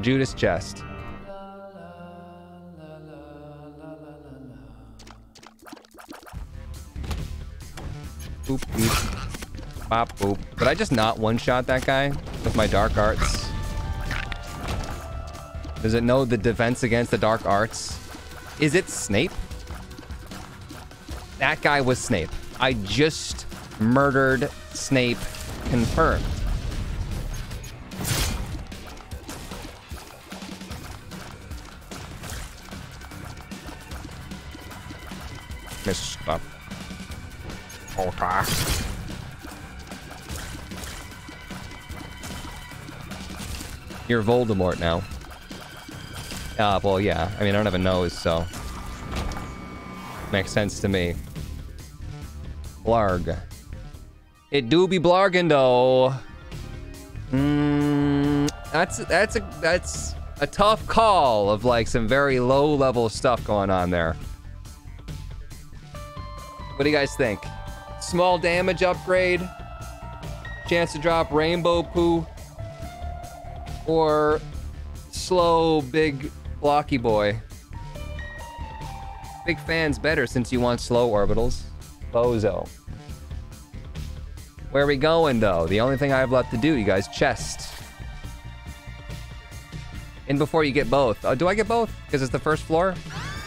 Judas chest. Boop, boop. Bop, boop. Could I just not one-shot that guy with my dark arts? Does it know the defense against the dark arts? Is it Snape? That guy was Snape. I just murdered Snape. Confirmed. Mr. Okay. You're Voldemort now. Uh, well, yeah. I mean, I don't have a nose, so... Makes sense to me. Blarg. It do be blargin, though. Mm, that's, that's, a, that's a tough call of, like, some very low-level stuff going on there. What do you guys think? Small damage upgrade? Chance to drop rainbow poo? Or slow, big, blocky boy? Big fan's better since you want slow orbitals. Bozo. Where are we going, though? The only thing I have left to do, you guys, chest. And before you get both. Uh, do I get both? Because it's the first floor?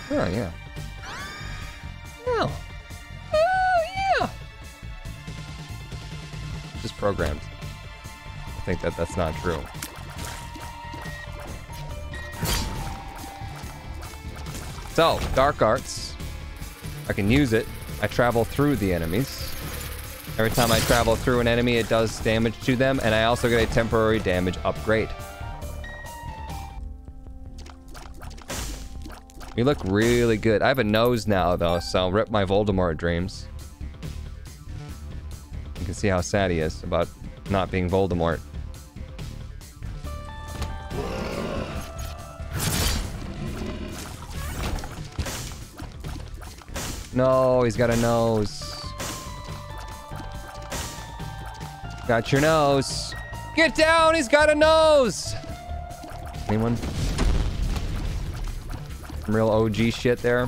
Oh, yeah. No. Programmed. I think that that's not true. So, Dark Arts. I can use it. I travel through the enemies. Every time I travel through an enemy, it does damage to them, and I also get a temporary damage upgrade. You look really good. I have a nose now, though, so I'll rip my Voldemort dreams. Can see how sad he is about not being Voldemort. No, he's got a nose. Got your nose. Get down, he's got a nose! Anyone? Some real OG shit there.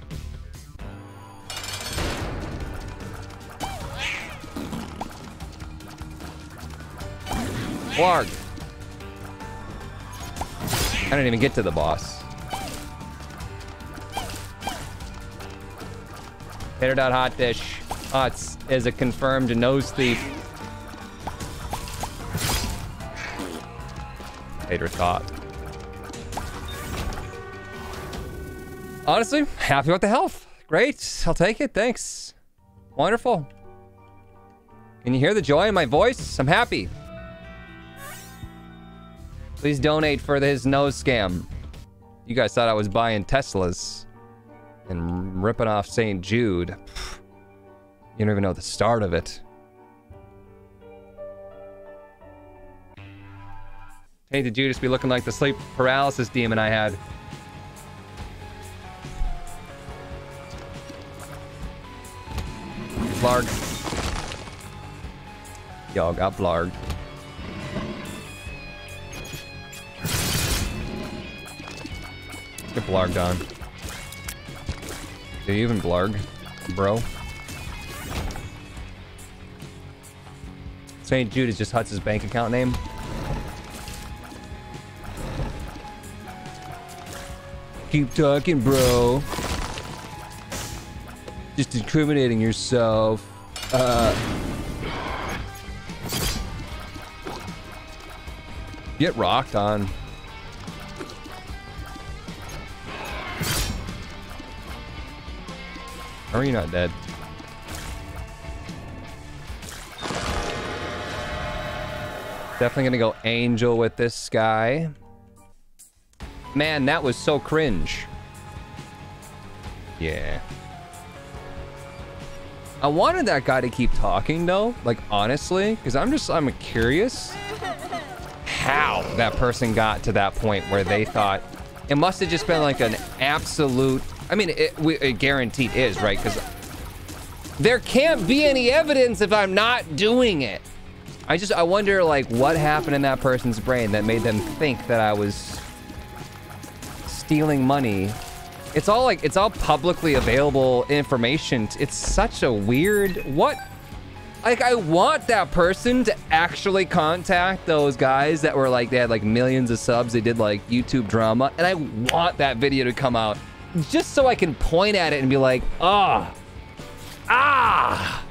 Blarg. I didn't even get to the boss. Tater dot hot dish. Hots is a confirmed nose thief. Tater thought. Honestly, happy with the health. Great. I'll take it. Thanks. Wonderful. Can you hear the joy in my voice? I'm happy. Please donate for his nose scam. You guys thought I was buying Teslas and ripping off St. Jude. You don't even know the start of it. Hey, did Judas be looking like the sleep paralysis demon I had? Blarg. Y'all got blarged. Get blarged on. Do you even blarg, bro? St. Jude is just Hutts's bank account name. Keep talking, bro. Just incriminating yourself. Uh... Get rocked on. Are you not dead? Definitely gonna go Angel with this guy. Man, that was so cringe. Yeah. I wanted that guy to keep talking though, like honestly, because I'm just, I'm curious how that person got to that point where they thought it must have just been like an absolute, I mean, it, it guaranteed is, right? Because there can't be any evidence if I'm not doing it. I just, I wonder like what happened in that person's brain that made them think that I was stealing money it's all like, it's all publicly available information. It's such a weird, what? Like, I want that person to actually contact those guys that were like, they had like millions of subs. They did like YouTube drama. And I want that video to come out just so I can point at it and be like, ah, ah.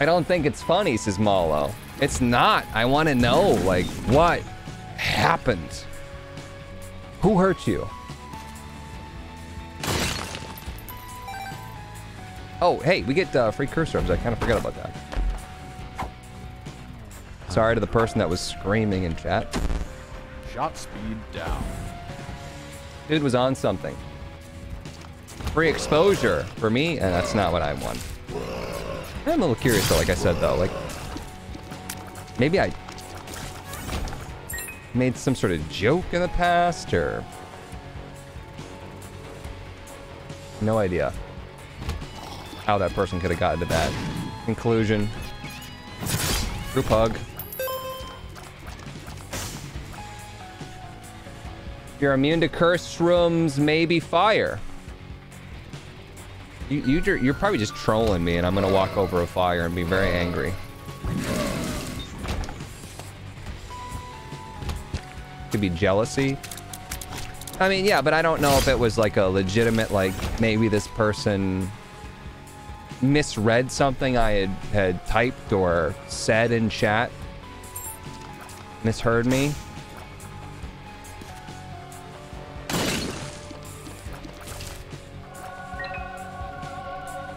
I don't think it's funny, says Malo. It's not. I want to know, like, what happened? Who hurt you? Oh, hey, we get uh, free curse rooms. I kind of forgot about that. Sorry to the person that was screaming in chat. Shot speed down. Dude was on something. Free exposure for me, and that's not what I want. I'm a little curious though, like I said though, like maybe I made some sort of joke in the past, or... No idea how that person could have gotten to that conclusion. Group hug. You're immune to curse rooms, maybe fire. You, you, you're probably just trolling me, and I'm gonna walk over a fire and be very angry. Could be jealousy. I mean, yeah, but I don't know if it was like a legitimate, like, maybe this person misread something I had, had typed or said in chat. Misheard me.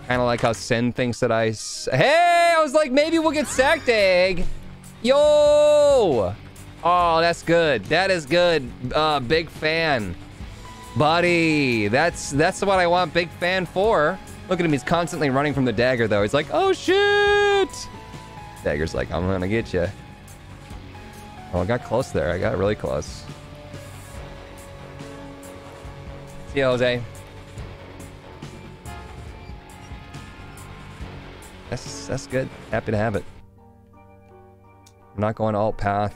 Kind of like how Sin thinks that I... Hey! I was like, maybe we'll get sacked egg. Yo! Oh, that's good. That is good. Uh, big fan. Buddy, that's that's what I want big fan for. Look at him, he's constantly running from the dagger though. He's like, oh shit! Dagger's like, I'm gonna get you. Oh, I got close there. I got really close. See you, Jose. That's, that's good. Happy to have it. I'm not going alt path.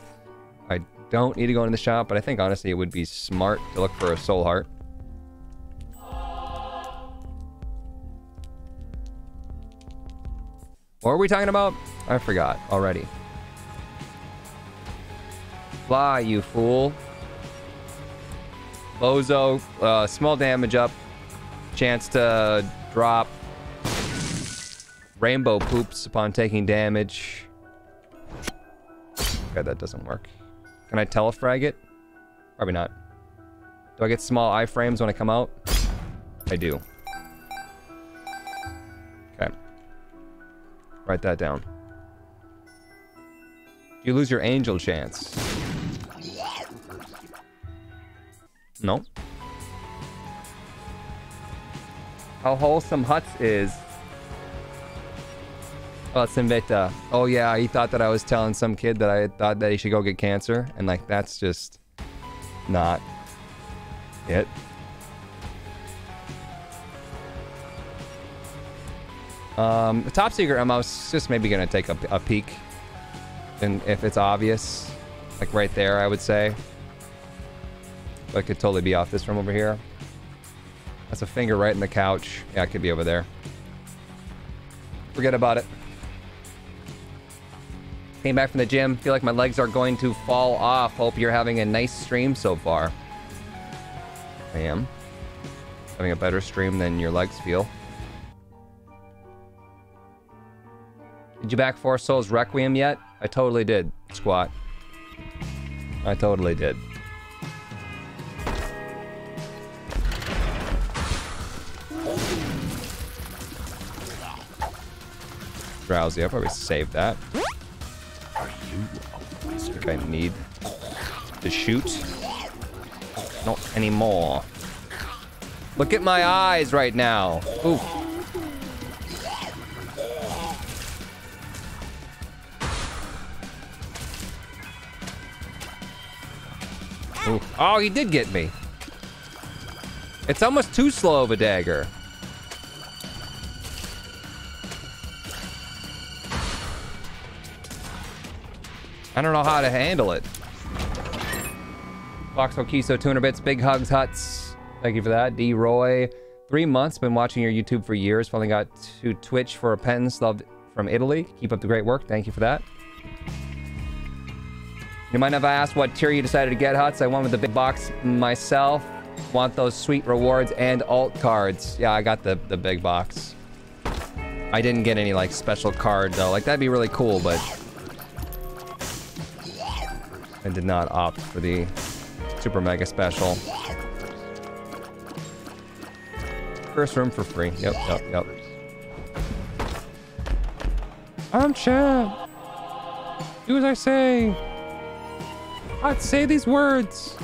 I don't need to go into the shop, but I think honestly it would be smart to look for a soul heart. What are we talking about? I forgot already. Fly, you fool. Bozo, uh, small damage up. Chance to drop. Rainbow poops upon taking damage. Okay, that doesn't work. Can I telefrag it? Probably not. Do I get small iframes when I come out? I do. Okay. Write that down. You lose your angel chance. No. How wholesome Hutts is. Oh, it's Invicta. Oh yeah, he thought that I was telling some kid that I thought that he should go get cancer. And like, that's just not it. Um, the top secret ammo is just maybe to take a, a peek. And if it's obvious, like right there, I would say. But it could totally be off this room over here. That's a finger right in the couch. Yeah, it could be over there. Forget about it. Came back from the gym. Feel like my legs are going to fall off. Hope you're having a nice stream so far. I am. Having a better stream than your legs feel. Did you back Four Souls Requiem yet? I totally did, Squat. I totally did. Drowsy, I'll probably save that. I need. to shoot. Not anymore. Look at my eyes right now. Oof. Oh, he did get me. It's almost too slow of a dagger. I don't know how to handle it. Foxhole Kiso, 200 bits, big hugs, Hutts. Thank you for that. D. Roy, three months, been watching your YouTube for years. Finally got to Twitch for a pens, loved from Italy. Keep up the great work. Thank you for that. You might have asked what tier you decided to get, Hutts. I went with the big box myself. Want those sweet rewards and alt cards. Yeah, I got the, the big box. I didn't get any, like, special card, though. Like, that'd be really cool, but... I did not opt for the super mega special. First room for free. Yep, yep, yep. I'm champ. Do as I say. I'd say these words.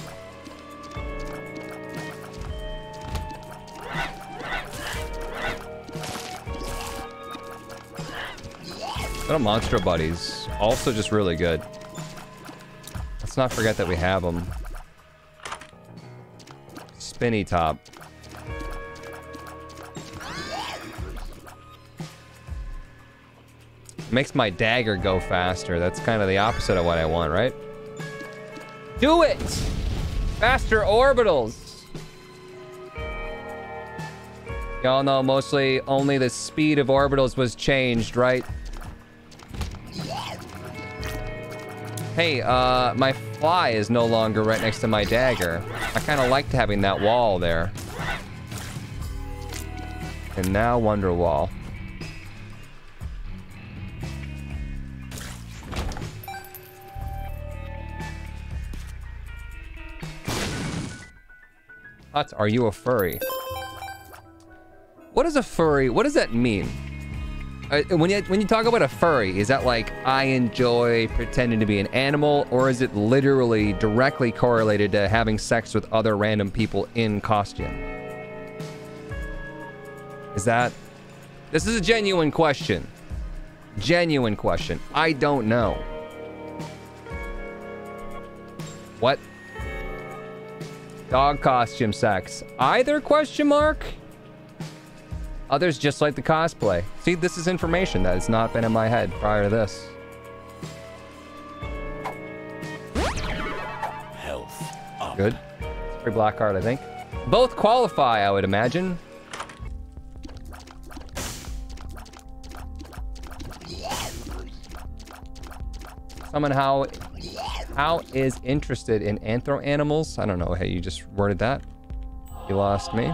Little monster buddies. Also just really good. Let's not forget that we have them. Spinny top. Makes my dagger go faster. That's kind of the opposite of what I want, right? Do it! Faster orbitals! Y'all know mostly only the speed of orbitals was changed, right? Hey, uh, my fly is no longer right next to my dagger. I kind of liked having that wall there. And now Wonder Wall. Are you a furry? What is a furry? What does that mean? Uh, when you when you talk about a furry, is that like I enjoy pretending to be an animal, or is it literally directly correlated to having sex with other random people in costume? Is that? This is a genuine question. Genuine question. I don't know. What? Dog costume sex. Either question mark? Others just like the cosplay. See, this is information that has not been in my head prior to this. Health up. Good. Free black card, I think. Both qualify, I would imagine. Someone how how is interested in anthro animals? I don't know. Hey, you just worded that. You lost me.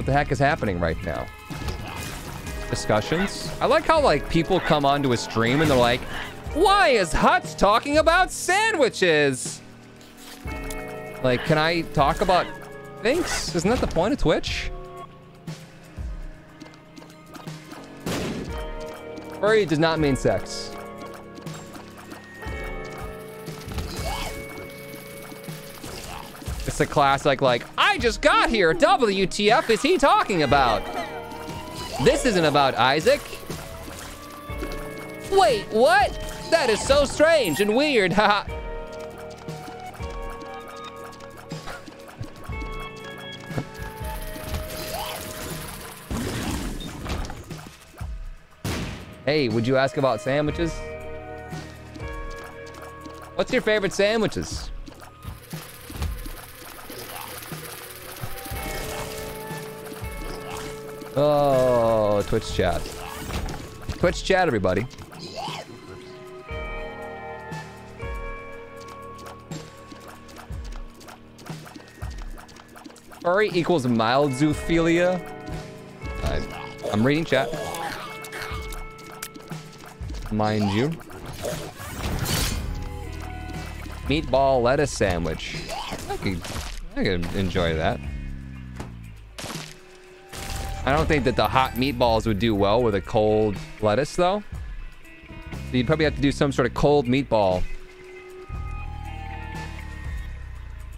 What the heck is happening right now? Discussions? I like how, like, people come onto a stream and they're like, Why is Hutts talking about sandwiches? Like, can I talk about things? Isn't that the point of Twitch? Furry does not mean sex. It's a classic, like, I just got here. WTF is he talking about? This isn't about Isaac. Wait, what? That is so strange and weird, haha. hey, would you ask about sandwiches? What's your favorite sandwiches? Oh, Twitch chat. Twitch chat, everybody. Furry equals mild zoophilia. I, I'm reading chat. Mind you. Meatball lettuce sandwich. I could, I could enjoy that. I don't think that the hot meatballs would do well with a cold lettuce, though. So you'd probably have to do some sort of cold meatball.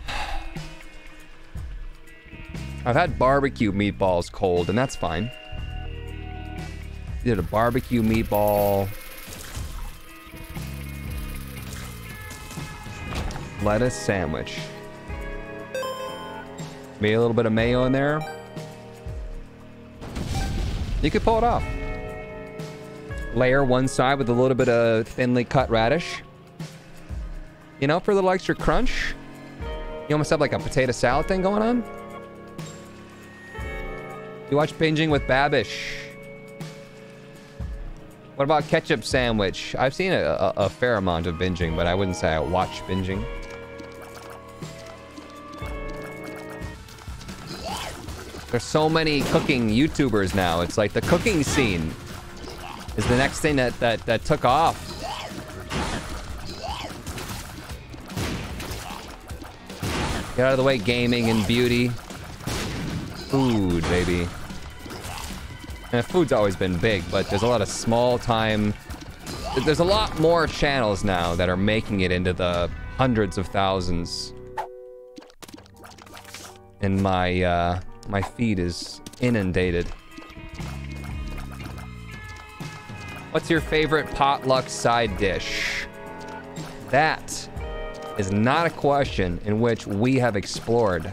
I've had barbecue meatballs cold, and that's fine. Did a barbecue meatball. Lettuce sandwich. Maybe a little bit of mayo in there. You could pull it off. Layer one side with a little bit of thinly cut radish. You know, for a little extra crunch. You almost have like a potato salad thing going on. You watch Binging with Babish. What about ketchup sandwich? I've seen a, a, a, fair amount of binging, but I wouldn't say I watch binging. There's so many cooking YouTubers now. It's like the cooking scene is the next thing that, that, that took off. Get out of the way, gaming and beauty. Food, baby. And food's always been big, but there's a lot of small time... There's a lot more channels now that are making it into the hundreds of thousands. In my, uh, my feed is inundated. What's your favorite potluck side dish? That is not a question in which we have explored.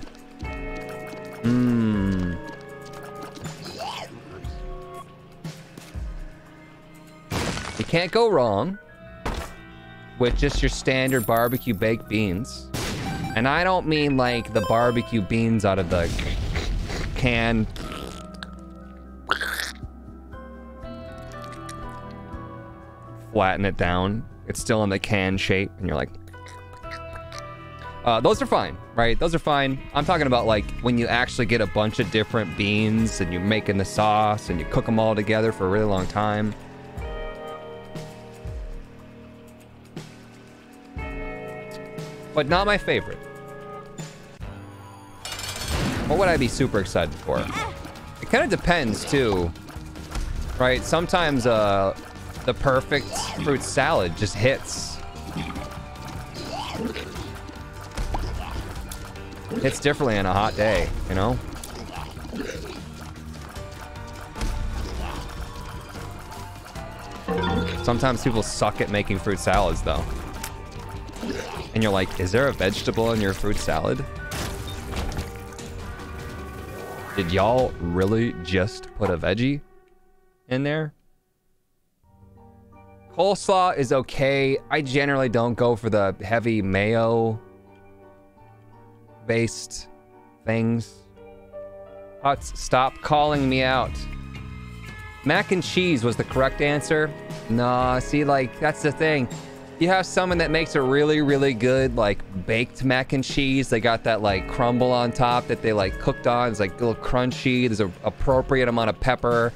Mmm. You can't go wrong with just your standard barbecue baked beans. And I don't mean like the barbecue beans out of the can. Flatten it down. It's still in the can shape, and you're like, uh, those are fine, right? Those are fine. I'm talking about like when you actually get a bunch of different beans and you're making the sauce and you cook them all together for a really long time. But not my favorite. What would I be super excited for? It kind of depends too, right? Sometimes uh, the perfect fruit salad just hits. hits differently on a hot day, you know? Sometimes people suck at making fruit salads, though. And you're like, is there a vegetable in your fruit salad? Did y'all really just put a veggie in there? Coleslaw is okay. I generally don't go for the heavy mayo based things. Hutts, stop calling me out. Mac and cheese was the correct answer. Nah, see, like, that's the thing. You have someone that makes a really, really good, like, baked mac and cheese. They got that, like, crumble on top that they, like, cooked on. It's, like, a little crunchy. There's an appropriate amount of pepper.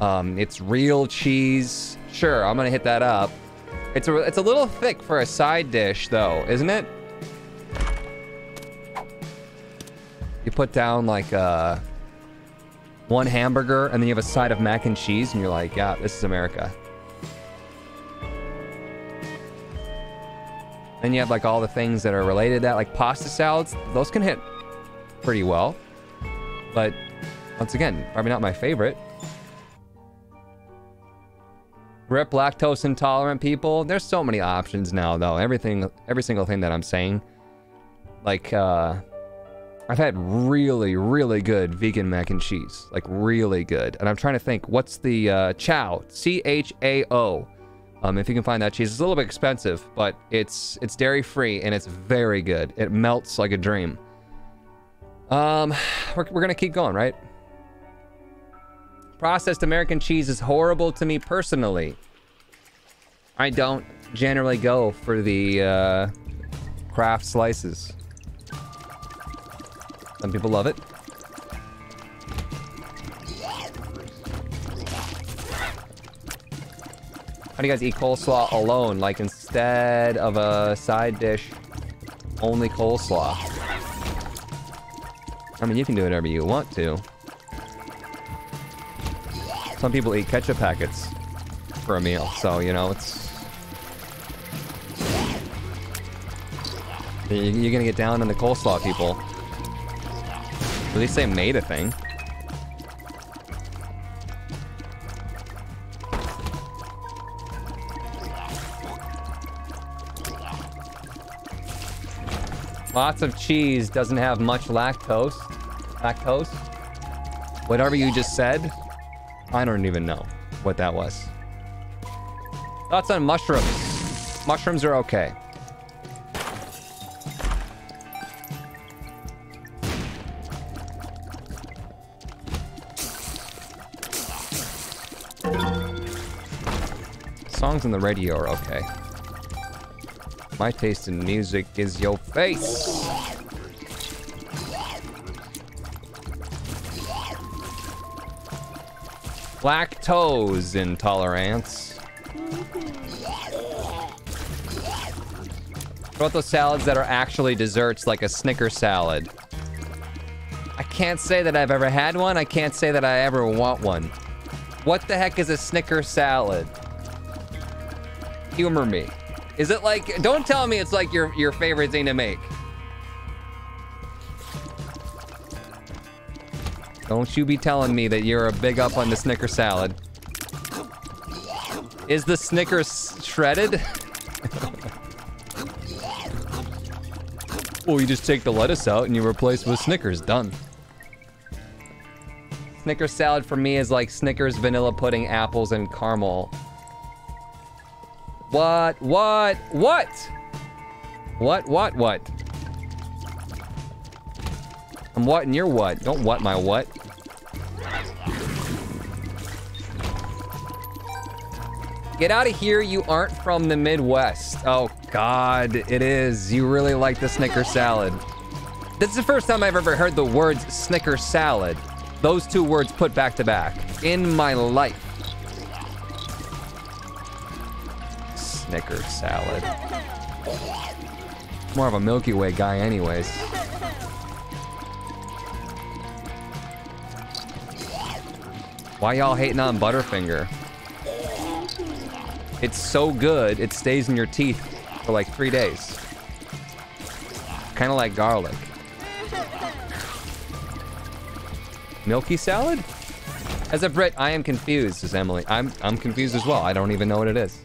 Um, it's real cheese. Sure, I'm gonna hit that up. It's a, it's a little thick for a side dish, though, isn't it? You put down like uh, one hamburger and then you have a side of mac and cheese and you're like, yeah, this is America. Then you have like all the things that are related to that, like pasta salads. Those can hit pretty well. But once again, probably not my favorite. Rip lactose intolerant people. There's so many options now though. Everything, every single thing that I'm saying. Like, uh, I've had really, really good vegan mac and cheese. Like, really good. And I'm trying to think, what's the uh, Chao? C-H-A-O. Um, if you can find that cheese. It's a little bit expensive, but it's it's dairy-free, and it's very good. It melts like a dream. Um, we're, we're gonna keep going, right? Processed American cheese is horrible to me personally. I don't generally go for the uh, Kraft slices. Some people love it. How do you guys eat coleslaw alone? Like instead of a side dish, only coleslaw? I mean, you can do whatever you want to. Some people eat ketchup packets for a meal, so, you know, it's... You're gonna get down on the coleslaw, people. At least they made a thing. Lots of cheese doesn't have much lactose. Lactose? Whatever you just said, I don't even know what that was. Thoughts on mushrooms? Mushrooms are okay. Songs on the radio are okay. My taste in music is your face. Lactose intolerance. What about those salads that are actually desserts, like a Snicker salad? I can't say that I've ever had one. I can't say that I ever want one. What the heck is a Snicker salad? Humor me. Is it like, don't tell me it's like your, your favorite thing to make. Don't you be telling me that you're a big up on the Snicker salad. Is the Snickers shredded? well, you just take the lettuce out and you replace with Snickers. Done. Snickers salad for me is like Snickers vanilla pudding, apples, and caramel. What? What? What? What? What? What? I'm what and you're what. Don't what my what. Get out of here, you aren't from the Midwest. Oh, God, it is. You really like the Snicker salad. This is the first time I've ever heard the words Snicker salad. Those two words put back to back in my life. Snicker salad. More of a Milky Way guy anyways. Why y'all hating on Butterfinger? It's so good, it stays in your teeth for like three days. Kind of like garlic. Milky salad? As a Brit, I am confused, says Emily. I'm, I'm confused as well. I don't even know what it is.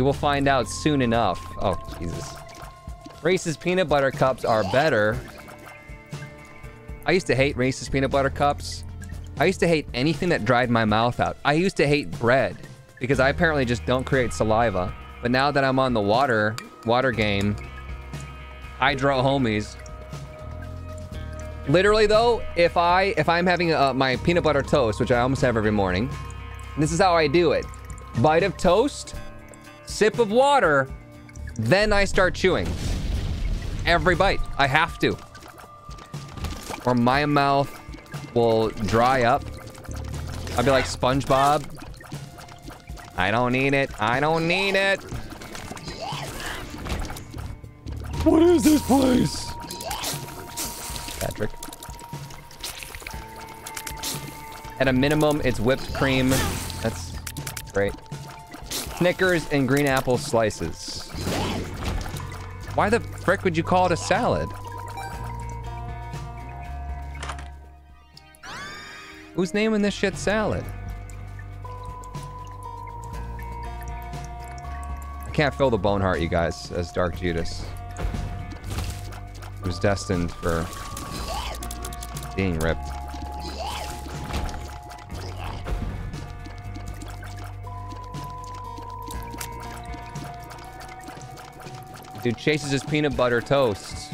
You will find out soon enough. Oh, Jesus. Reese's peanut butter cups are better. I used to hate Reese's peanut butter cups. I used to hate anything that dried my mouth out. I used to hate bread because I apparently just don't create saliva. But now that I'm on the water, water game, hydro homies. Literally though, if I if I'm having uh, my peanut butter toast, which I almost have every morning, this is how I do it: bite of toast, sip of water, then I start chewing. Every bite, I have to, or my mouth will dry up. I'll be like SpongeBob. I don't need it. I don't need it. What is this place? Patrick. At a minimum, it's whipped cream. That's great. Snickers and green apple slices. Why the frick would you call it a salad? Who's naming this shit salad? I can't fill the bone heart, you guys, as Dark Judas. Was destined for being ripped. Dude chases his peanut butter toast.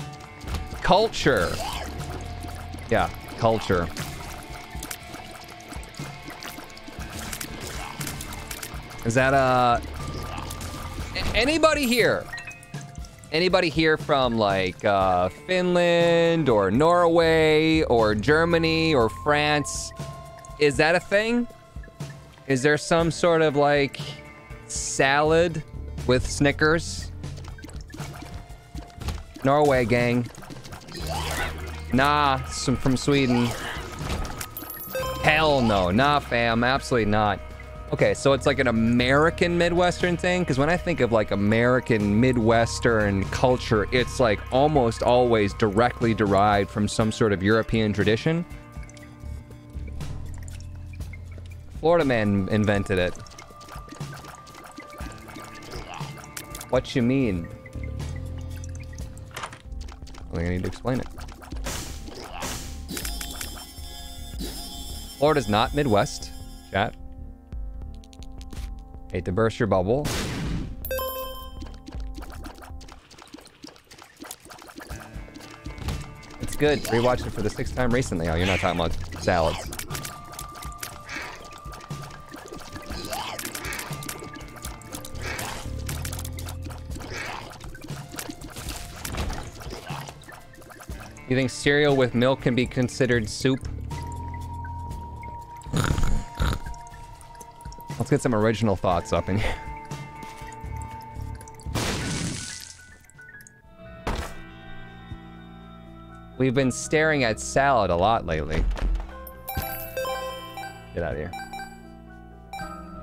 Culture. Yeah, culture. Is that uh anybody here? Anybody here from like uh, Finland or Norway or Germany or France? Is that a thing? Is there some sort of like salad with Snickers? Norway gang. Nah, some from Sweden. Hell no. Nah, fam. Absolutely not. Okay, so it's like an American Midwestern thing? Because when I think of like American Midwestern culture, it's like almost always directly derived from some sort of European tradition. Florida man invented it. What you mean? I think I need to explain it. Florida's not Midwest, chat. Hate to burst your bubble. It's good. Rewatched it for the sixth time recently. Oh, you're not talking about salads. You think cereal with milk can be considered soup? Let's get some original thoughts up in here. We've been staring at salad a lot lately. Get out of here.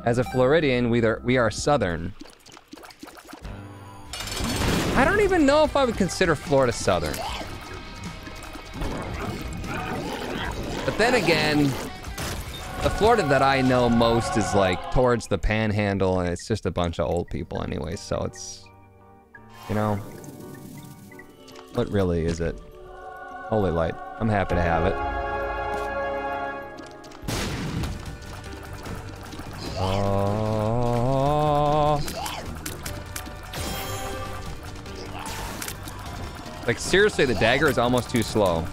As a Floridian, we are, we are Southern. I don't even know if I would consider Florida Southern. But then again, the Florida that I know most is like towards the panhandle and it's just a bunch of old people anyway, so it's, you know, what really is it? Holy light. I'm happy to have it. Oh. Like seriously, the dagger is almost too slow.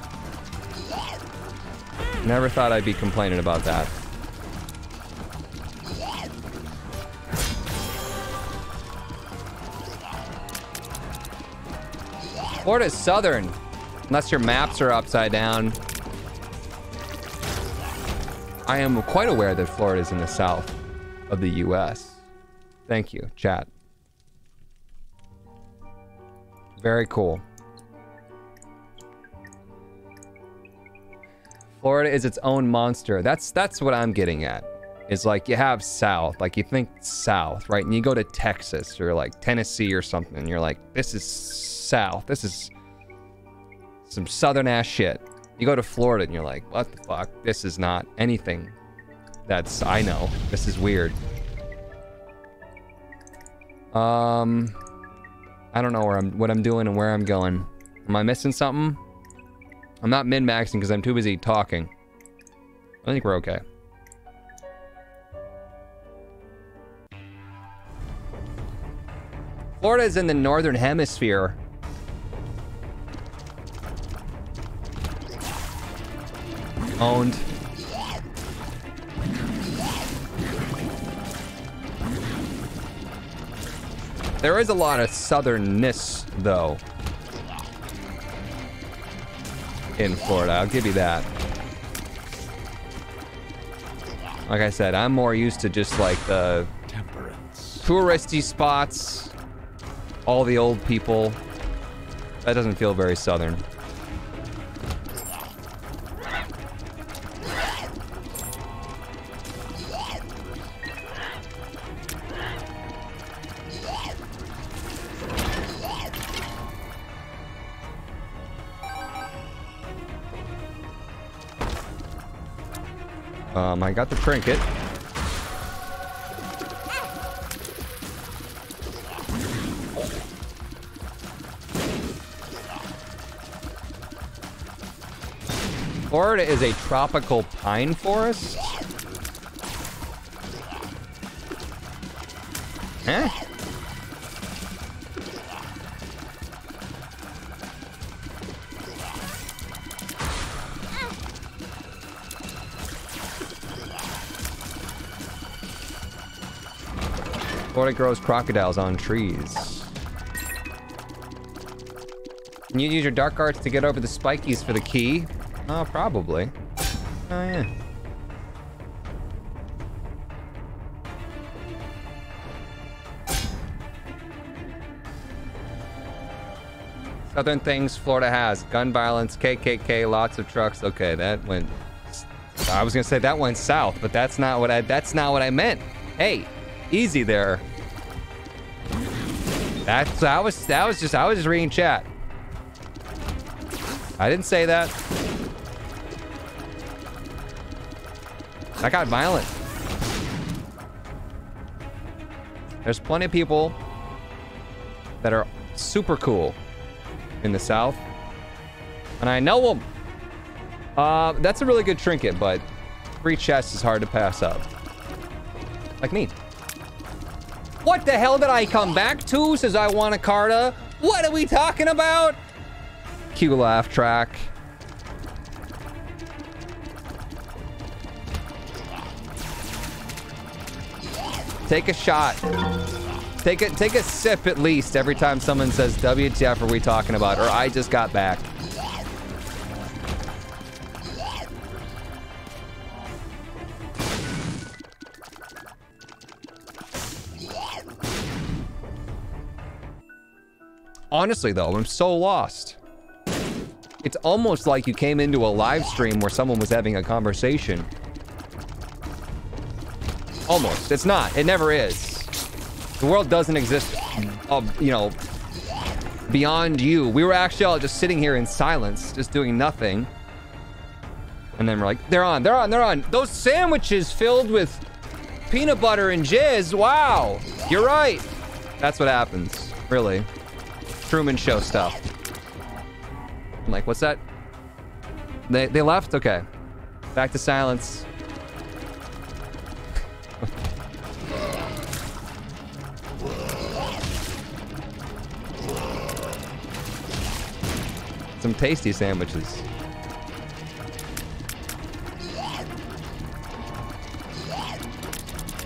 Never thought I'd be complaining about that. Florida's southern. Unless your maps are upside down. I am quite aware that Florida is in the south of the U.S. Thank you, chat. Very cool. Florida is its own monster. That's that's what I'm getting at. It's like you have South, like you think South, right? And you go to Texas or like Tennessee or something, and you're like, this is South. This is some Southern ass shit. You go to Florida and you're like, what the fuck? This is not anything that's I know. This is weird. Um, I don't know where I'm, what I'm doing and where I'm going. Am I missing something? I'm not min-maxing because I'm too busy talking. I think we're okay. Florida is in the northern hemisphere. Owned. There is a lot of southernness, though. In Florida, I'll give you that. Like I said, I'm more used to just like the Temperance. touristy spots, all the old people. That doesn't feel very southern. Um, I got the trinket. Florida is a tropical pine forest? Huh? Florida grows crocodiles on trees. Can you use your dark arts to get over the spikies for the key? Oh, probably. Oh, yeah. Southern things Florida has. Gun violence, KKK, lots of trucks. Okay, that went... I was gonna say that went south, but that's not what I... That's not what I meant. Hey, easy there. That's that was that was just I was just reading chat. I didn't say that. That got violent. There's plenty of people that are super cool in the South. And I know them. Uh, that's a really good trinket, but free chest is hard to pass up. Like me. What the hell did I come back to? Says I want a Carta. What are we talking about? Cue laugh track. Take a shot. Take a take a sip at least every time someone says WTF are we talking about or I just got back. Honestly though, I'm so lost. It's almost like you came into a live stream where someone was having a conversation. Almost. It's not. It never is. The world doesn't exist, uh, you know, beyond you. We were actually all just sitting here in silence, just doing nothing. And then we're like, they're on, they're on, they're on. Those sandwiches filled with peanut butter and jizz. Wow. You're right. That's what happens, really. Truman Show stuff. I'm like, what's that? They, they left? Okay. Back to silence. Some tasty sandwiches.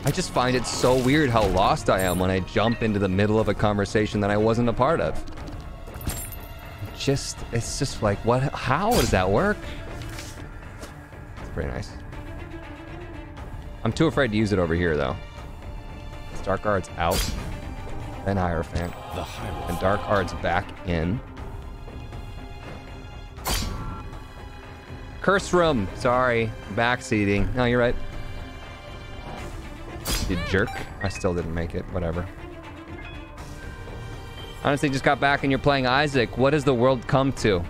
I just find it so weird how lost I am when I jump into the middle of a conversation that I wasn't a part of. Just, it's just like, what, how does that work? It's pretty nice. I'm too afraid to use it over here, though. Dark Guard's out. Then Hierophant. The. And Dark Guard's back in. Curse room. Sorry. Backseating. No, you're right. You jerk. I still didn't make it. Whatever. Honestly, just got back and you're playing Isaac. What has the world come to?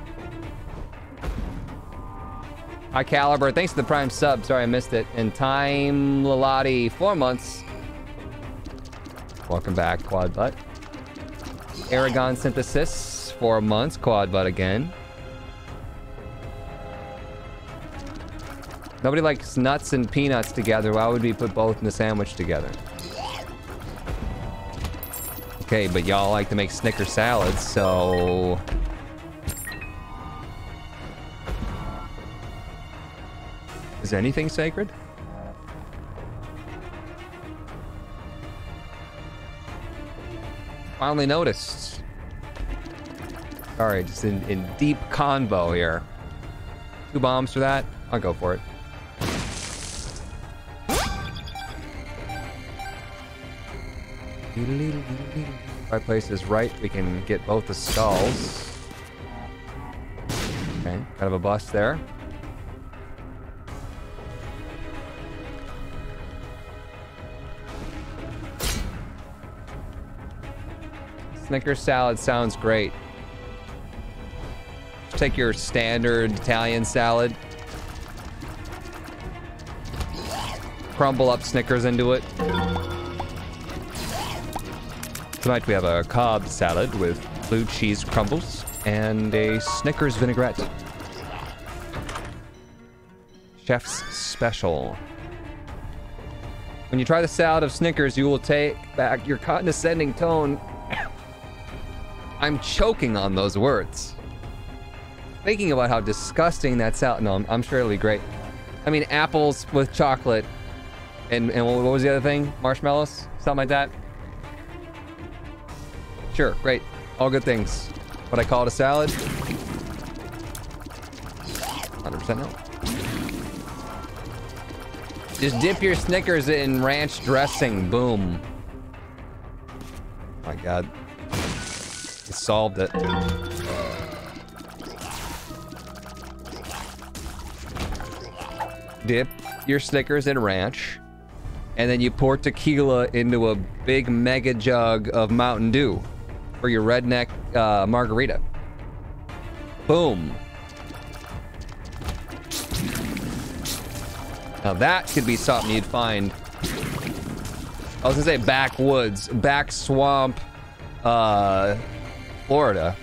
Hi, Caliber. Thanks for the prime sub. Sorry I missed it. And Time Lalati, four months. Welcome back, Quad Butt. Aragon Synthesis, four months. Quad Butt again. Nobody likes nuts and peanuts together. Why would we put both in the sandwich together? Okay, but y'all like to make Snicker salads, so... Is anything sacred? Finally noticed. Sorry, just in, in deep convo here. Two bombs for that? I'll go for it. If I place this right, we can get both the skulls. Okay, kind of a bust there. Snickers salad sounds great. Just take your standard Italian salad. Crumble up Snickers into it. Tonight we have a Cobb salad with blue cheese crumbles and a Snickers vinaigrette. Chef's special. When you try the salad of Snickers, you will take back your condescending tone. I'm choking on those words. Thinking about how disgusting that salad. No, I'm, I'm sure it'll be great. I mean, apples with chocolate. And, and what was the other thing? Marshmallows? Something like that? Sure, great. All good things. But I call it a salad? 100% no. Just dip your Snickers in ranch dressing. Boom. my god. He solved it. Dip your Snickers in ranch. and then you pour tequila into a big mega jug of Mountain Dew for your redneck uh, margarita. Boom. Now that could be something you'd find. I was gonna say backwoods, back swamp, uh, Florida.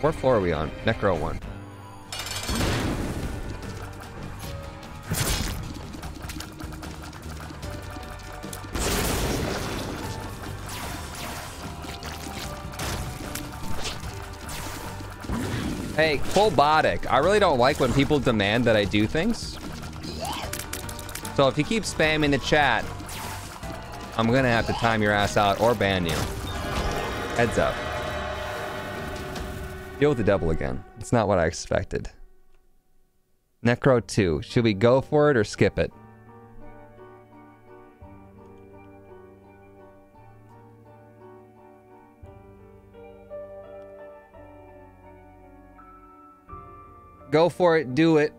What floor are we on? Necro one. Hey, Quobotic, I really don't like when people demand that I do things. So if you keep spamming the chat, I'm gonna have to time your ass out or ban you. Heads up. Deal with the devil again. It's not what I expected. Necro 2. Should we go for it or skip it? Go for it. Do it.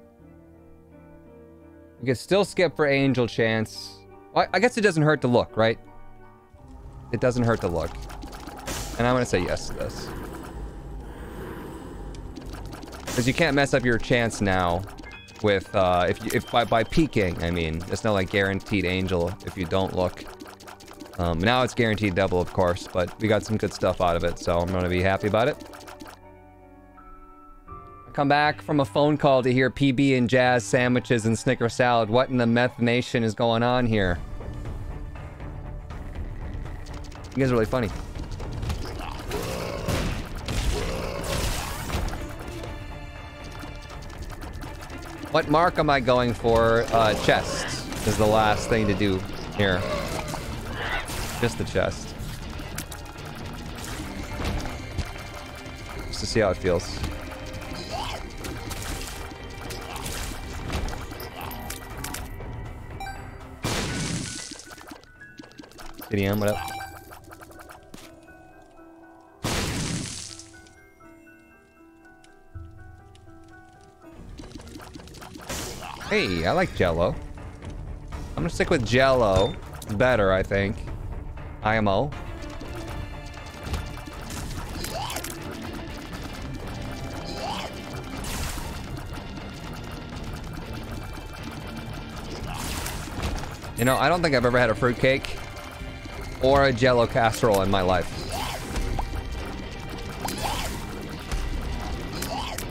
We can still skip for Angel Chance. I, I guess it doesn't hurt to look, right? It doesn't hurt to look. And I'm going to say yes to this. Because you can't mess up your chance now with, uh, if, you, if by, by peeking, I mean. It's not like guaranteed angel if you don't look. Um, now it's guaranteed double, of course, but we got some good stuff out of it, so I'm going to be happy about it. Come back from a phone call to hear PB and Jazz sandwiches and Snicker salad. What in the meth nation is going on here? You guys are really funny. What mark am I going for? Uh, chest is the last thing to do here. Just the chest. Just to see how it feels. What up? Hey, I like Jello. I'm gonna stick with Jello. It's better, I think. IMO. You know, I don't think I've ever had a fruitcake or a jello casserole in my life.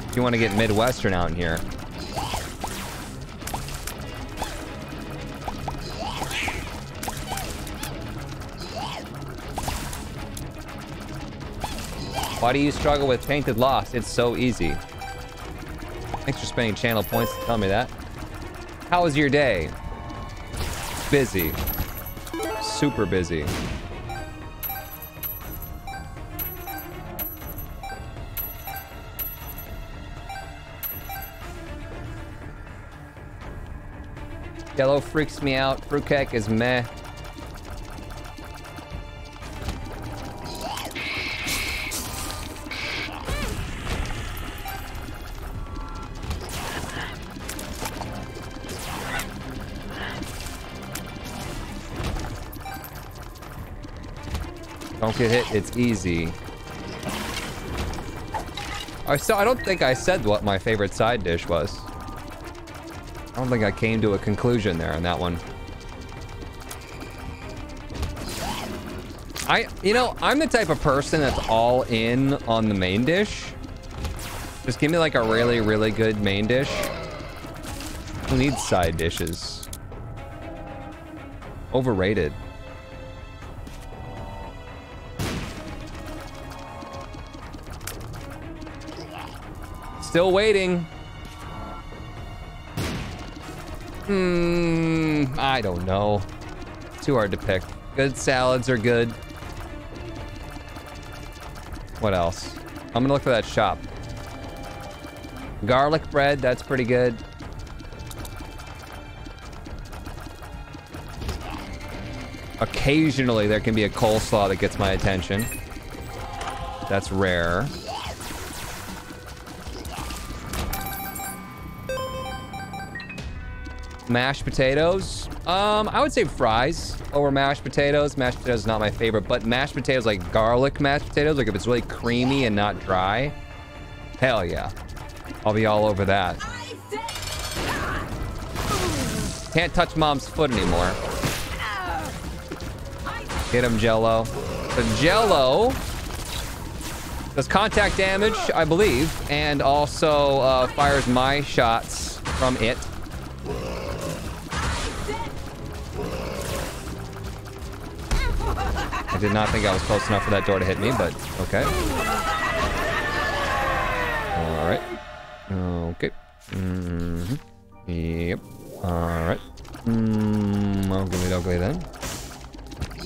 If you want to get Midwestern out in here. Why do you struggle with Tainted Lost? It's so easy. Thanks for spending channel points to tell me that. How was your day? Busy. Super busy. Yellow freaks me out. Fruitcake is meh. Don't get hit, it's easy. I so I don't think I said what my favorite side dish was. I don't think I came to a conclusion there on that one. I, you know, I'm the type of person that's all in on the main dish. Just give me like a really, really good main dish. Who needs side dishes? Overrated. Still waiting. Hmm, I don't know. Too hard to pick. Good salads are good. What else? I'm gonna look for that shop. Garlic bread, that's pretty good. Occasionally, there can be a coleslaw that gets my attention. That's rare. Mashed potatoes. Um, I would say fries over mashed potatoes. Mashed potatoes is not my favorite, but mashed potatoes like garlic mashed potatoes, like if it's really creamy and not dry, hell yeah. I'll be all over that. Can't touch mom's foot anymore. Get him, Jello. The Jello does contact damage, I believe, and also uh, fires my shots from it. Did not think I was close enough for that door to hit me, but okay. All right. Okay. Mm -hmm. Yep. All right. Mm, ugly, ugly then.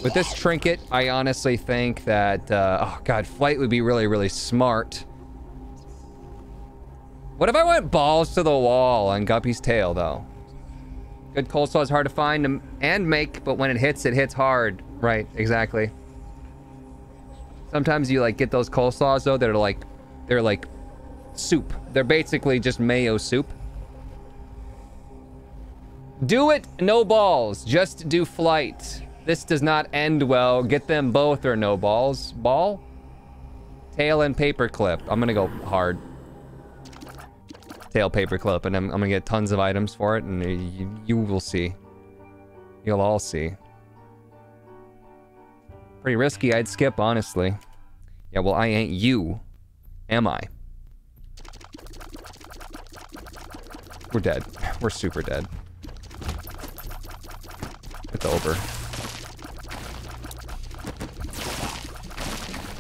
With this trinket, I honestly think that, uh, oh god, flight would be really, really smart. What if I went balls to the wall on Guppy's tail, though? Good coleslaw is hard to find and make, but when it hits, it hits hard. Right, exactly. Sometimes you, like, get those coleslaws, though, that are, like, they're, like, soup. They're basically just mayo soup. Do it, no balls. Just do flight. This does not end well. Get them both or no balls. Ball? Tail and paperclip. I'm gonna go hard. Tail paperclip, and I'm, I'm, gonna get tons of items for it, and you, you will see. You'll all see. Pretty risky, I'd skip, honestly. Yeah, well, I ain't you. Am I? We're dead. We're super dead. It's over.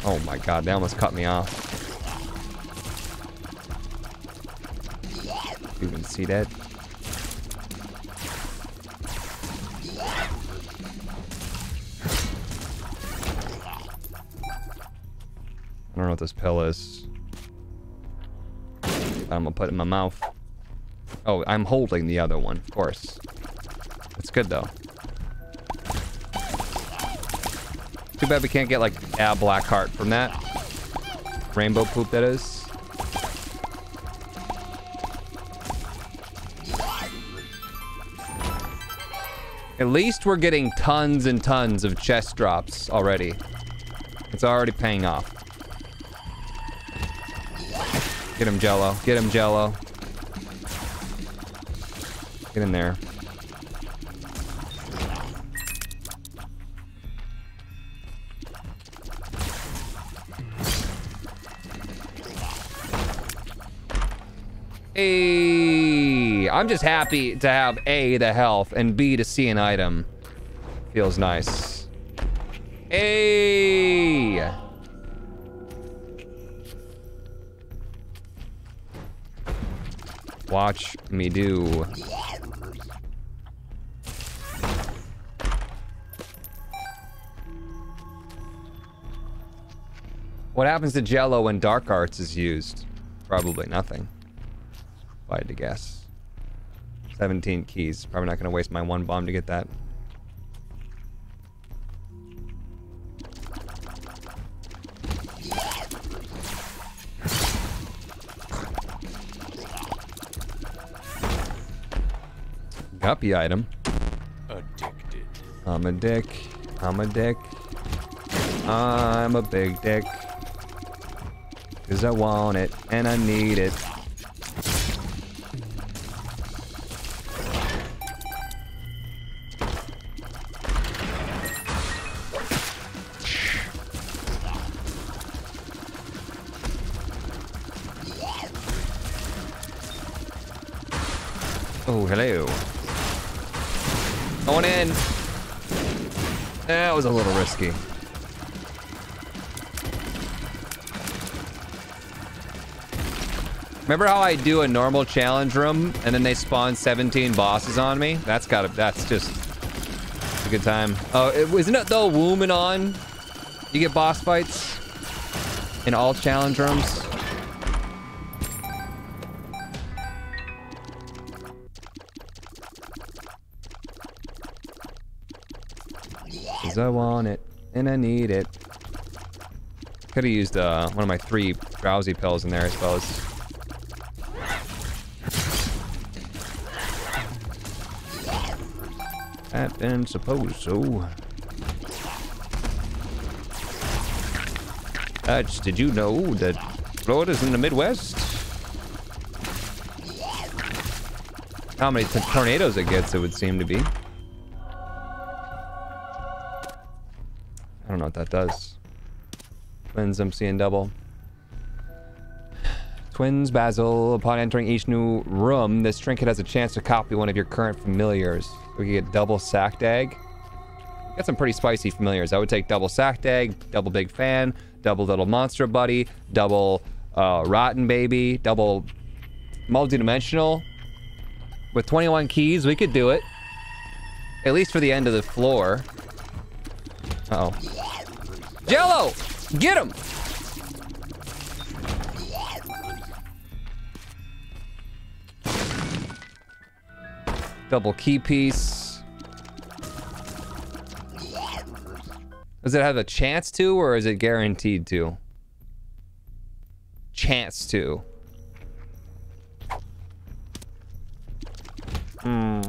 Oh my god, they almost cut me off. You can see that? I don't know what this pill is. I'm gonna put it in my mouth. Oh, I'm holding the other one, of course. It's good though. Too bad we can't get, like, a black heart from that. Rainbow poop, that is. At least we're getting tons and tons of chest drops already. It's already paying off. Get him, Jello. Get him, Jello. Get in there. Hey, I'm just happy to have A, the health, and B, to see an item. Feels nice. Hey! Watch me do. What happens to Jello when Dark Arts is used? Probably nothing if I had to guess. 17 keys. Probably not going to waste my one bomb to get that. Guppy item. Addicted. I'm a dick. I'm a dick. I'm a big dick. Cause I want it and I need it. Risky. Remember how I do a normal challenge room and then they spawn 17 bosses on me? That's gotta, that's just a good time. Oh, it, isn't it though Woomin' You get boss fights in all challenge rooms? Cause I want it, and I need it. Could have used uh, one of my three drowsy pills in there, I suppose. That and suppose so. Did you know that Florida's in the Midwest? How many tornadoes it gets, it would seem to be. Know what that does. Twins, I'm seeing double. Twins, Basil. Upon entering each new room, this trinket has a chance to copy one of your current familiars. We could get double sacked egg. Got some pretty spicy familiars. I would take double sacked egg, double big fan, double little monster buddy, double uh, rotten baby, double multi-dimensional. With 21 keys, we could do it. At least for the end of the floor. Uh oh Jello! Get him! Double key piece. Does it have a chance to, or is it guaranteed to? Chance to. Hmm.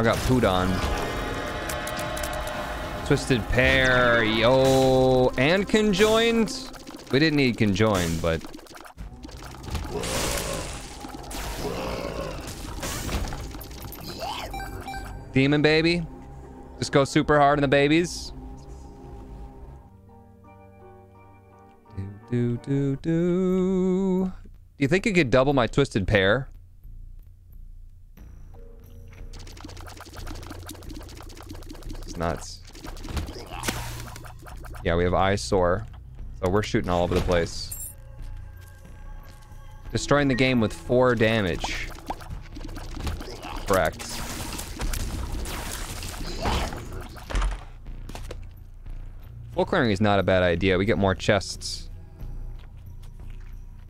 Y'all got pooed on. Twisted pair, yo, and conjoined? We didn't need conjoined, but... Demon baby? Just go super hard on the babies? Do, do, do, do. Do you think it could double my twisted pair? Nuts. Yeah, we have eyesore. So we're shooting all over the place. Destroying the game with four damage. Correct. Full clearing is not a bad idea. We get more chests.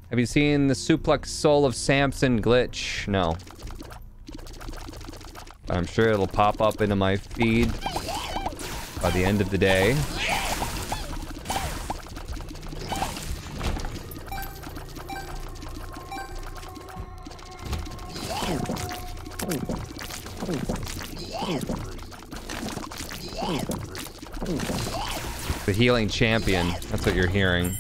Have you seen the suplex soul of Samson glitch? No. I'm sure it'll pop up into my feed by the end of the day. The healing champion. That's what you're hearing.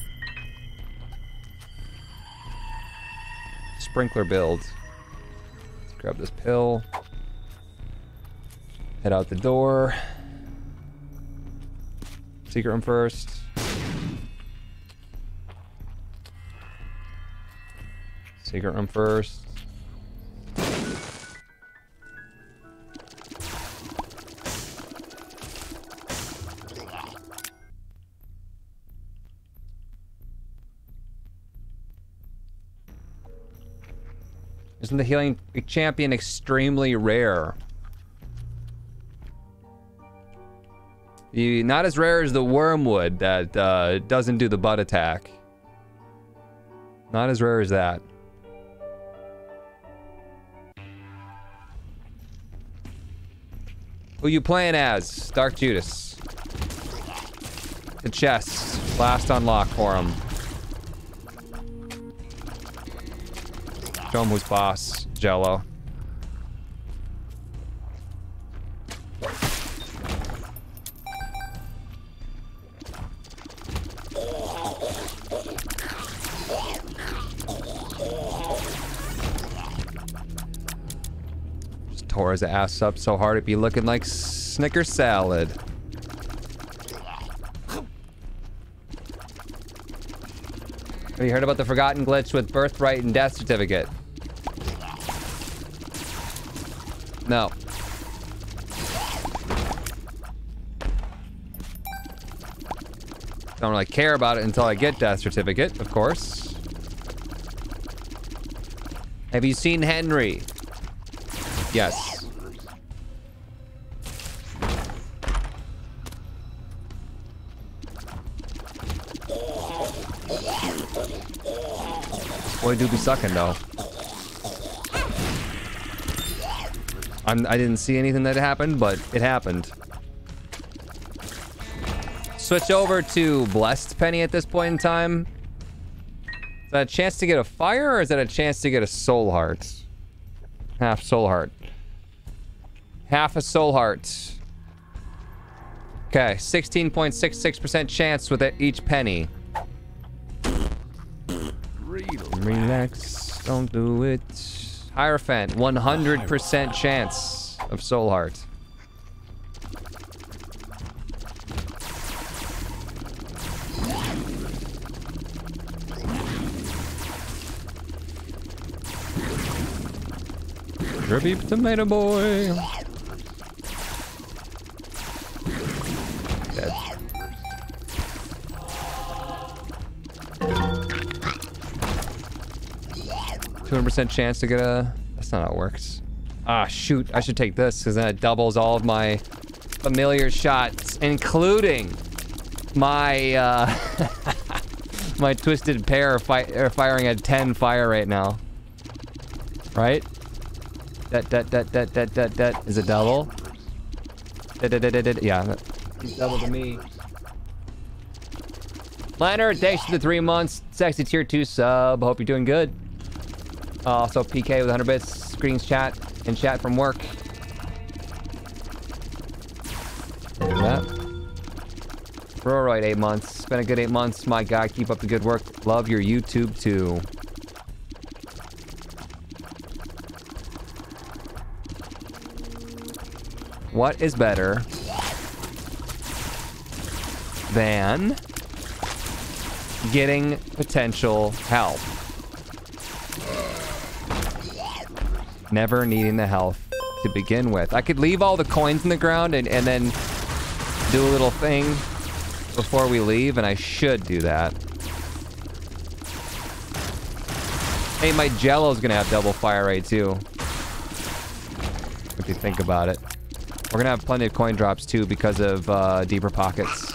Sprinkler build. Let's grab this pill. Head out the door. Secret room first. Secret room first. Isn't the healing champion extremely rare? You, not as rare as the wormwood that uh, doesn't do the butt attack. Not as rare as that. Who you playing as? Dark Judas. The chest. Last unlock for him. Show him who's boss, Jello. His ass up so hard it'd be looking like Snicker salad. Have you heard about the forgotten glitch with birthright and death certificate? No. Don't really care about it until I get death certificate, of course. Have you seen Henry? Yes. Boy, do be sucking though. I'm, I didn't see anything that happened, but it happened. Switch over to Blessed Penny at this point in time. Is that a chance to get a fire, or is that a chance to get a soul heart? Half soul heart. Half a soul heart. Okay, 16.66% chance with each penny. Relax, don't do it. Hierophant, 100% chance of soul heart. Drippy tomato boy. 200% chance to get a... That's not how it works. Ah, shoot. I should take this, because then it doubles all of my familiar shots, including my, uh... my twisted pair fi firing at 10 fire right now. Right? That, that, that, that, that, that, that is a double. That, that, that, that, yeah. He's double to me. Leonard, thanks for the three months. Sexy tier two sub. Hope you're doing good. Uh, also, PK with 100 bits. Screens chat and chat from work. Look at that. Roroid, eight months. It's been a good eight months. My guy, keep up the good work. Love your YouTube too. What is better than getting potential help? Never needing the health to begin with. I could leave all the coins in the ground and, and then do a little thing before we leave, and I should do that. Hey, my Jello's gonna have double fire rate too. If you think about it. We're gonna have plenty of coin drops too because of uh, deeper pockets.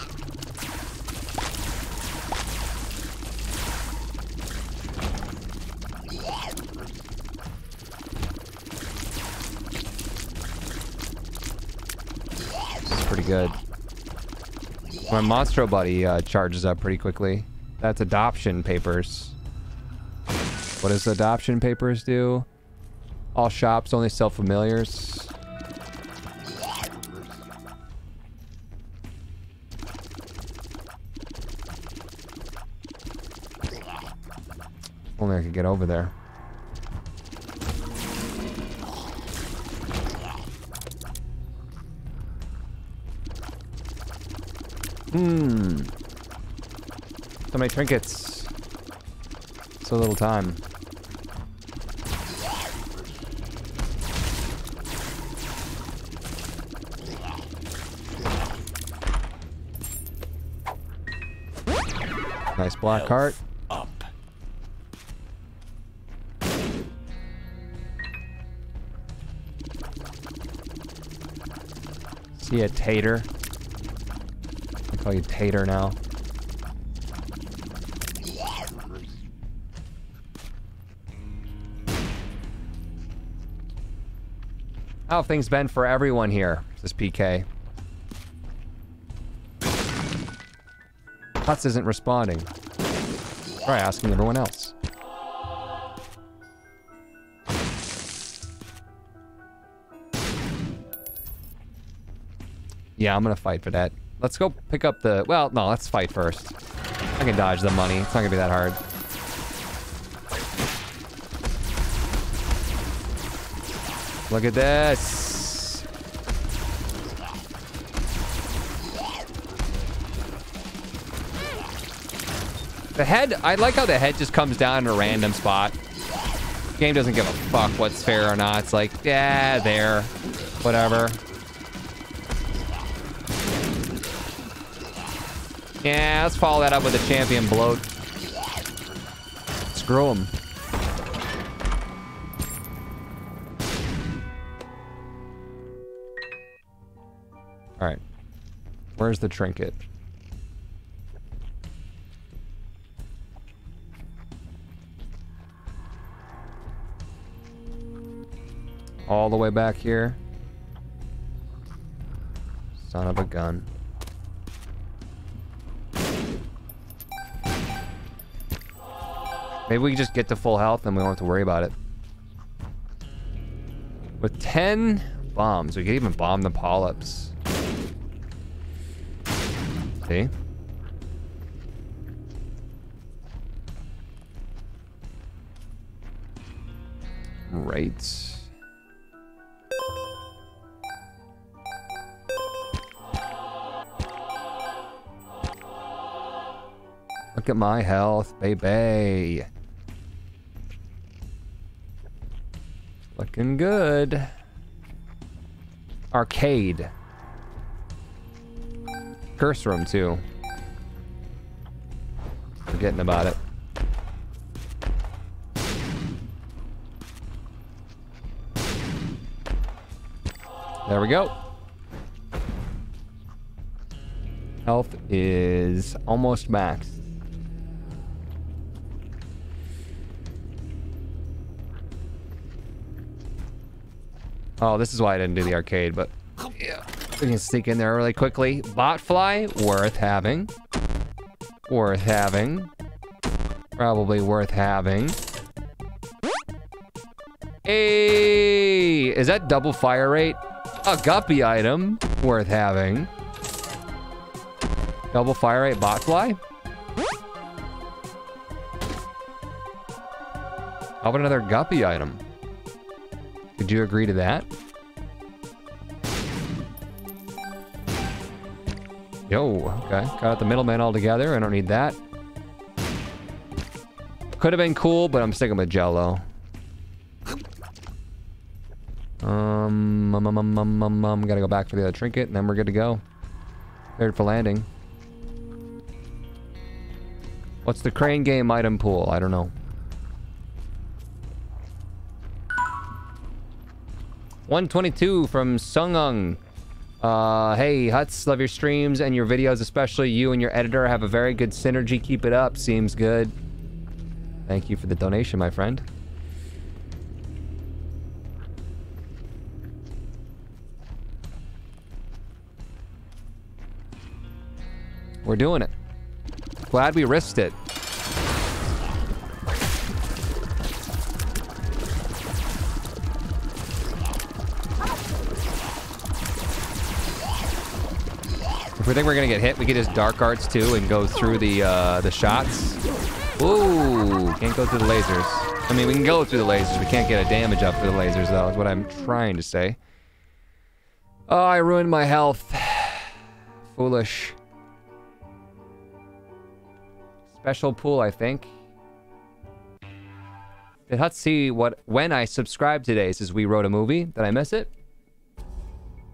It's pretty good. My Monstro buddy uh, charges up pretty quickly. That's adoption papers. What does adoption papers do? All shops only sell familiars. Only I could get over there. Hmm. So many trinkets. So little time. Nice black heart. Up. See a tater. You tater now. How have things been for everyone here? This PK. Hutts isn't responding. Try asking everyone else. Yeah, I'm gonna fight for that. Let's go pick up the... Well, no, let's fight first. I can dodge the money. It's not gonna be that hard. Look at this. The head, I like how the head just comes down in a random spot. Game doesn't give a fuck what's fair or not. It's like, yeah, there. Whatever. Yeah, let's follow that up with a champion bloat. Screw him. Alright. Where's the trinket? All the way back here. Son of a gun. Maybe we can just get to full health and we don't have to worry about it. With 10 bombs, we can even bomb the polyps. See? Right. Look at my health, baby. Looking good. Arcade. Curse room, too. Forgetting about it. There we go. Health is almost max. Oh, this is why I didn't do the arcade, but yeah. We can sneak in there really quickly. Botfly, worth having. Worth having. Probably worth having. Hey, is that double fire rate? A guppy item, worth having. Double fire rate botfly? How about another guppy item? Could you agree to that? Yo, okay. Cut out the middleman altogether. I don't need that. Could have been cool, but I'm sticking with Jello. Um, um, um, um, um, um, um, gotta go back for the other trinket, and then we're good to go. Cleared for landing. What's the crane game item pool? I don't know. 122 from Sungung. Uh, hey, Hutts, love your streams and your videos, especially you and your editor have a very good synergy. Keep it up. Seems good. Thank you for the donation, my friend. We're doing it. Glad we risked it. If we think we're gonna get hit, we can just dark arts too and go through the uh, the shots. Ooh, can't go through the lasers. I mean, we can go through the lasers. We can't get a damage up for the lasers, though. Is what I'm trying to say. Oh, I ruined my health. Foolish. Special pool, I think. Did Hut see what when I subscribed today? Says we wrote a movie. Did I miss it?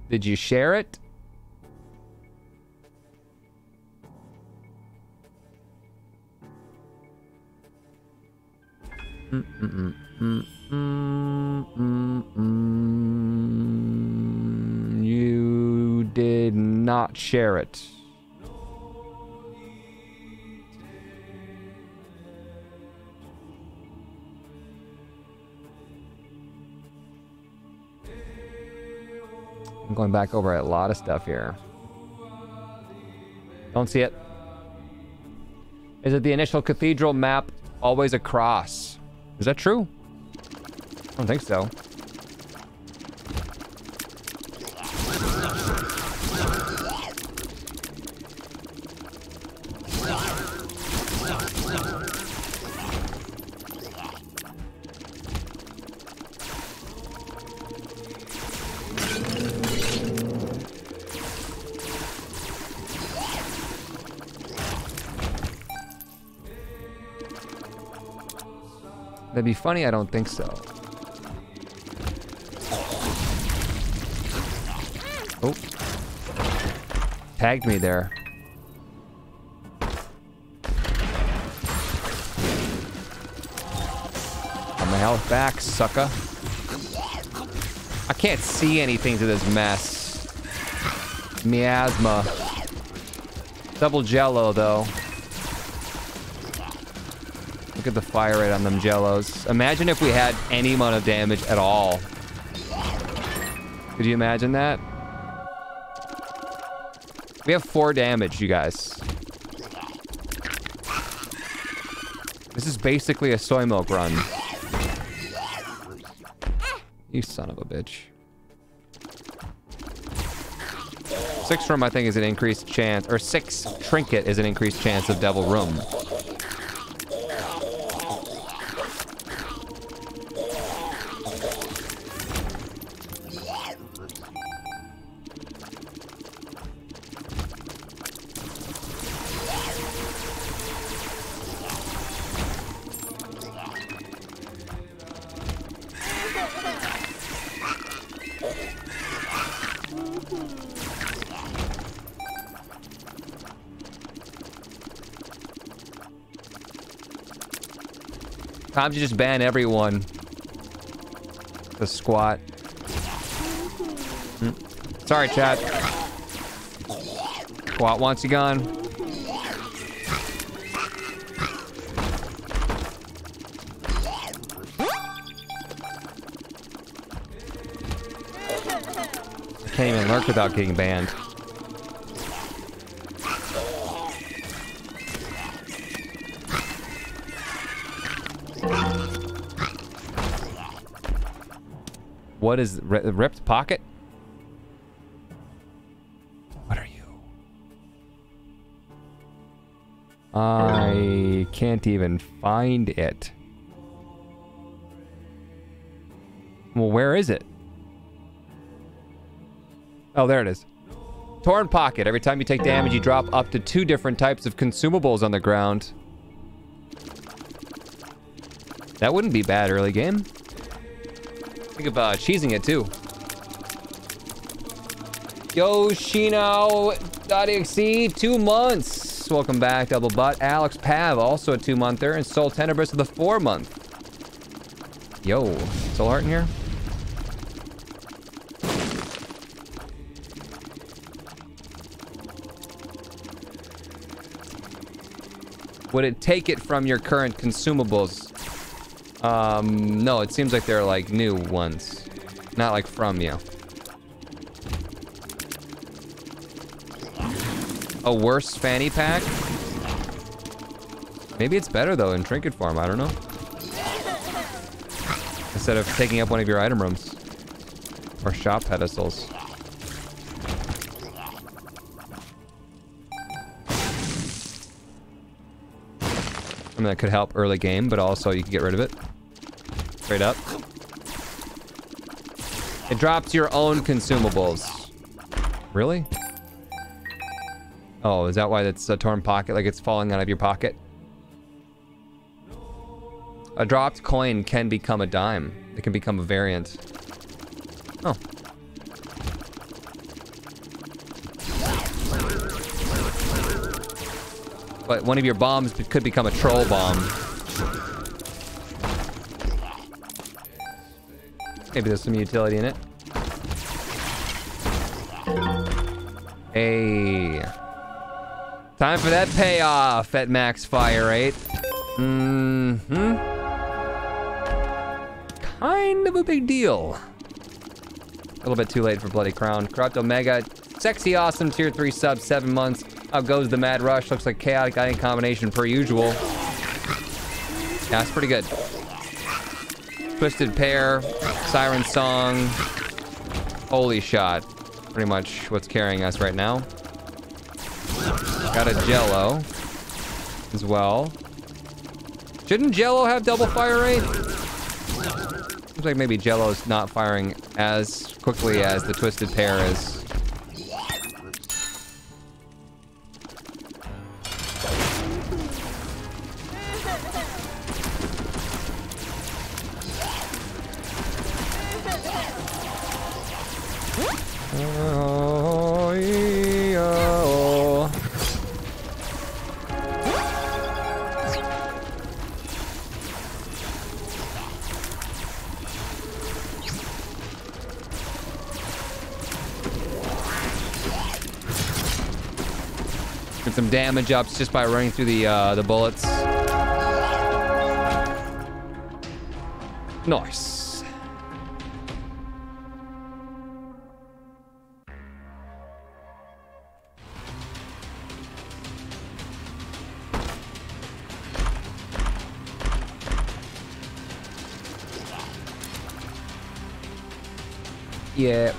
Did you share it? You did not share it. I'm going back over a lot of stuff here. Don't see it. Is it the initial cathedral map always a cross? Is that true? I don't think so. That'd be funny, I don't think so. Oh. Tagged me there. Got my health back, sucker. I can't see anything to this mess. Miasma. Double jello, though. Look at the fire rate on them jellos. Imagine if we had any amount of damage at all. Could you imagine that? We have four damage, you guys. This is basically a soy milk run. You son of a bitch. Six room, I think, is an increased chance, or six trinket is an increased chance of devil room. Time to just ban everyone. The squat. Sorry, chat. Squat wants you gone. Can't even lurk without getting banned. What is ripped pocket? Can't even find it. Well, where is it? Oh, there it is. Torn pocket. Every time you take damage, you drop up to two different types of consumables on the ground. That wouldn't be bad early game. Think about uh, cheesing it too. Yoshino.exe, two months. Welcome back, Double Butt. Alex Pav, also a two monther, and Soul Tenebris with a four month. Yo, Soul Heart in here? Would it take it from your current consumables? Um, no, it seems like they're like new ones. Not like from you. A worse fanny pack? Maybe it's better though in trinket form, I don't know. Instead of taking up one of your item rooms. Or shop pedestals. I mean, that could help early game, but also you can get rid of it. Straight up. It drops your own consumables. Really? Oh, is that why it's a torn pocket? Like it's falling out of your pocket? A dropped coin can become a dime. It can become a variant. Oh. But one of your bombs could become a troll bomb. Maybe there's some utility in it. Hey. Time for that payoff at max fire rate. Mm-hmm. Kind of a big deal. A little bit too late for Bloody Crown. Corrupt Omega, sexy awesome tier 3 sub, 7 months. Out goes the Mad Rush. Looks like chaotic item combination per usual. Yeah, that's pretty good. Twisted Pair, Siren Song. Holy shot. Pretty much what's carrying us right now. Got a Jello as well. Shouldn't Jello have double fire rate? Seems like maybe Jello's not firing as quickly as the Twisted Pair is. damage ups just by running through the uh, the bullets. Nice. Yeah,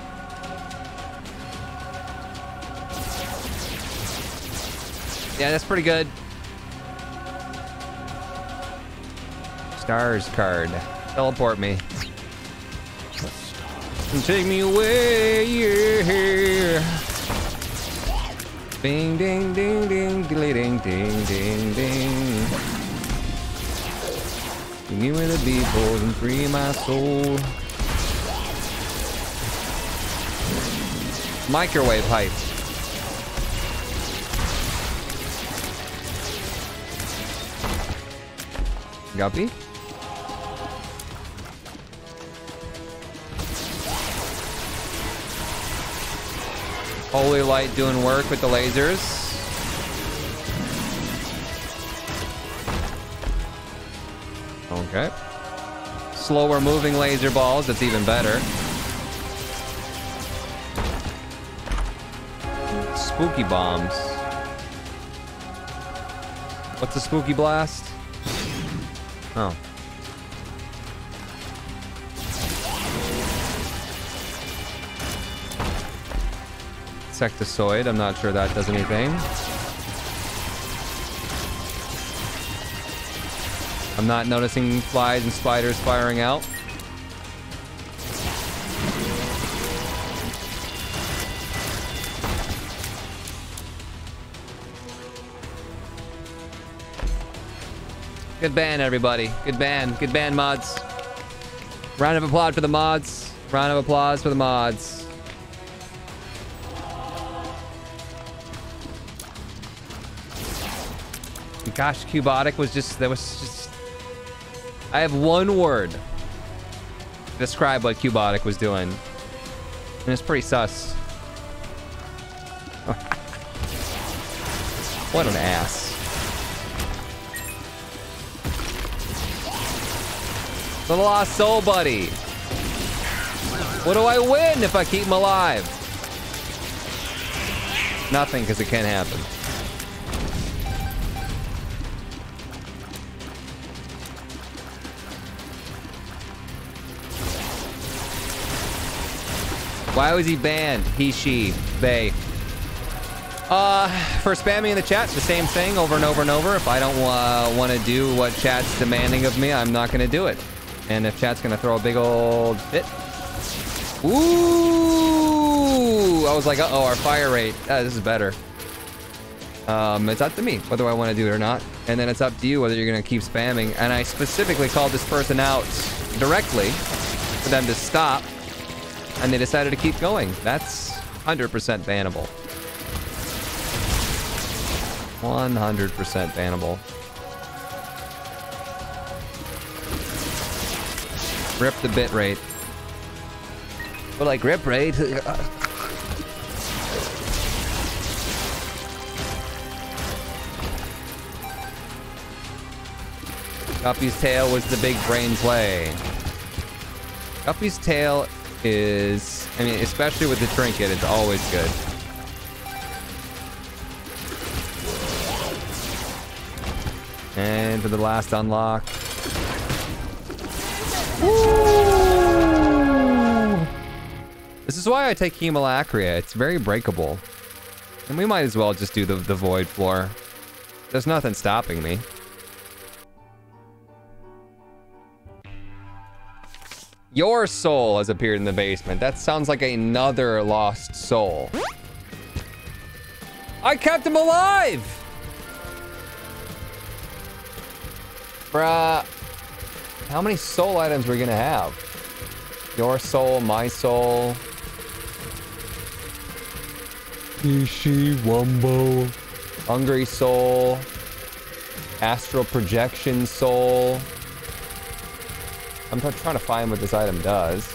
Yeah, that's pretty good. Stars card. Teleport me. Take me away, yeah. Ding, ding, ding, ding, ding, ding, ding, ding. Give me where to be, and free my soul. Microwave hype. Guppy? Holy light doing work with the lasers. Okay. Slower moving laser balls, that's even better. Spooky bombs. What's a spooky blast? Oh. Insectoid, I'm not sure that does anything. I'm not noticing flies and spiders firing out. Good band, everybody. Good band. Good band, mods. Round of applause for the mods. Round of applause for the mods. Gosh, Cubotic was just... That was just... I have one word to describe what Cubotic was doing. And it's pretty sus. what an ass. The lost soul buddy. What do I win if I keep him alive? Nothing, because it can't happen. Why was he banned? He, she, they. Uh, for spamming in the chat, the same thing over and over and over. If I don't uh, want to do what chat's demanding of me, I'm not going to do it. And if chat's to throw a big old fit. Ooh! I was like, uh-oh, our fire rate. Uh, this is better. Um, it's up to me whether I want to do it or not. And then it's up to you whether you're going to keep spamming. And I specifically called this person out directly for them to stop and they decided to keep going. That's 100% bannable. 100% bannable. Rip the bit rate. But like rip rate. Guppy's tail was the big brain play. Guppy's tail is, I mean, especially with the trinket, it's always good. And for the last unlock. This is why I take Hemolacria. It's very breakable. And we might as well just do the, the Void Floor. There's nothing stopping me. Your soul has appeared in the basement. That sounds like another lost soul. I kept him alive! Bruh. How many soul items we're we gonna have? Your soul, my soul. Ishi, Wumbo. Hungry soul. Astral projection soul. I'm trying to find what this item does.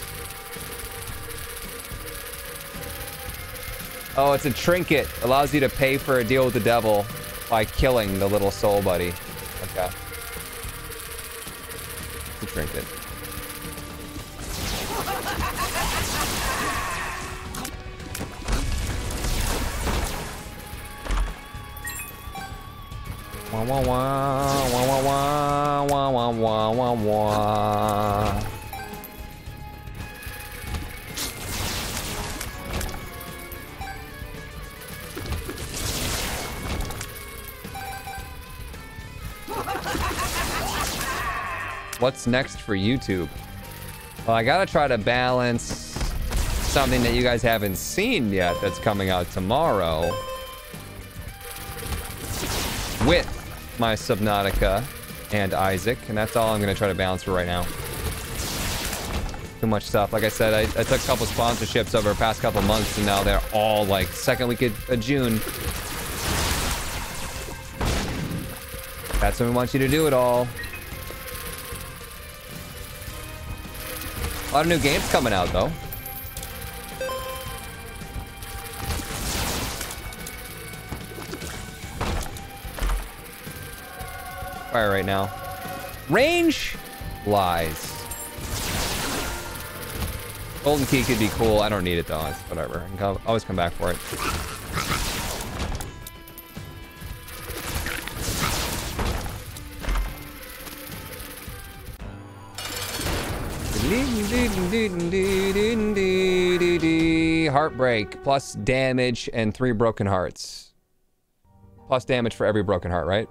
Oh, it's a trinket. Allows you to pay for a deal with the devil by killing the little soul buddy. Okay. Trinket. Wah wah wah wah wah wah wah wah wah wah wah. What's next for YouTube? Well, I gotta try to balance something that you guys haven't seen yet that's coming out tomorrow with my Subnautica and Isaac, and that's all I'm gonna try to balance for right now. Too much stuff. Like I said, I, I took a couple sponsorships over the past couple months, and now they're all like second week of, of June. That's when we want you to do it all. A lot of new games coming out, though. Fire right now. Range lies. Golden key could be cool. I don't need it though. It's whatever. I can always come back for it. Heartbreak plus damage and three broken hearts. Plus damage for every broken heart, right?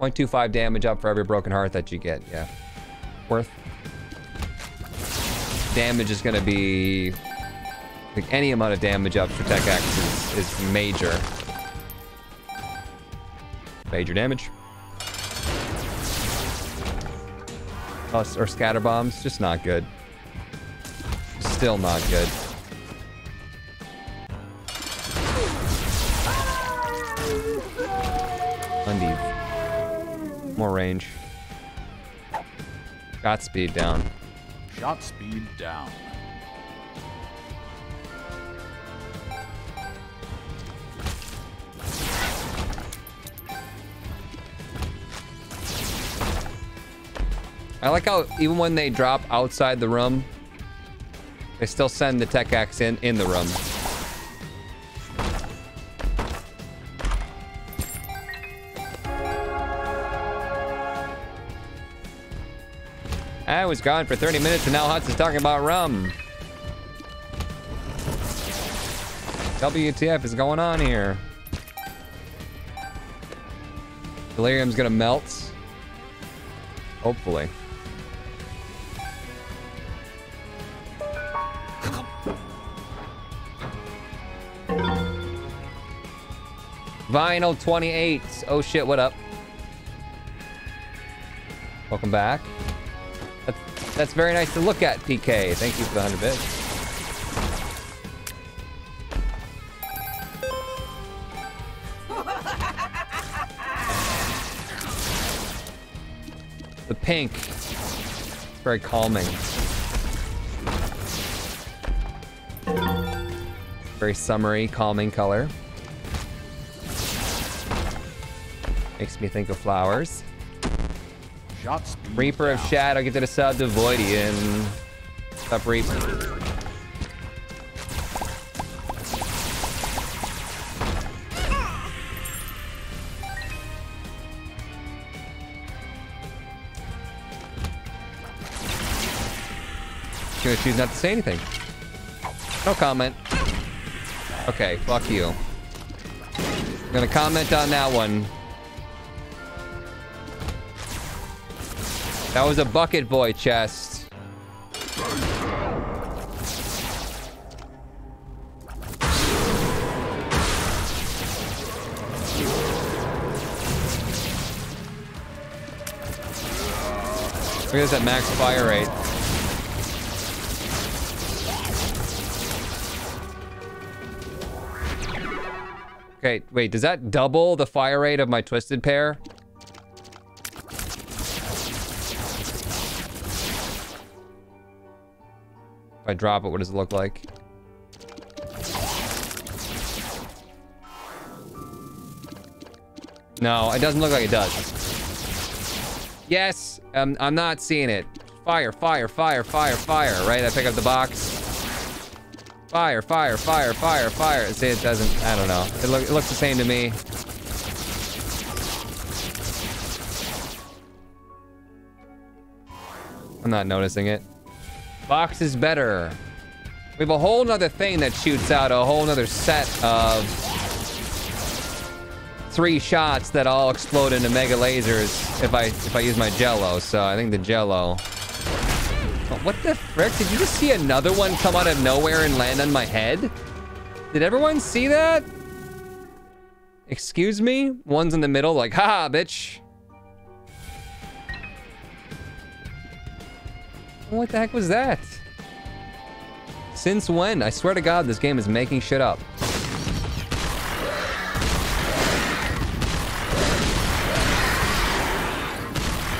0.25 damage up for every broken heart that you get. Yeah. Worth. Damage is to be... Like any amount of damage up for Tech X is, is major. Major damage. Plus, or scatter bombs, just not good. Still not good. Undies. More range. Shot speed down. Shot speed down. I like how even when they drop outside the room, they still send the Tech X in in the room. I was gone for 30 minutes and now Hutts is talking about rum. WTF is going on here? Delirium's gonna melt. Hopefully. Vinyl 28. Oh shit, what up? Welcome back. That's, that's very nice to look at, PK. Thank you for the 100 bits. The pink. Very calming. Very summery, calming color. Makes me think of flowers. Shot speed Reaper of. Shadow, get to the sub to Voidian. Stop Reaper. She's gonna choose not to say anything. No comment. Okay, fuck you. I'm gonna comment on that one. That was a bucket boy chest. Look at this at max fire rate. Okay, wait, does that double the fire rate of my twisted pair? If I drop it, what does it look like? No, it doesn't look like it does. Yes, um, I'm not seeing it. Fire, fire, fire, fire, fire, right? I pick up the box. Fire, fire, fire, fire, fire. See, it doesn't, I don't know. It, look, it looks the same to me. I'm not noticing it. Box is better. We have a whole nother thing that shoots out a whole nother set of three shots that all explode into mega lasers if I if I use my jello. So I think the jello. Oh, what the frick? Did you just see another one come out of nowhere and land on my head? Did everyone see that? Excuse me? One's in the middle, like, haha, bitch. What the heck was that? Since when? I swear to God, this game is making shit up.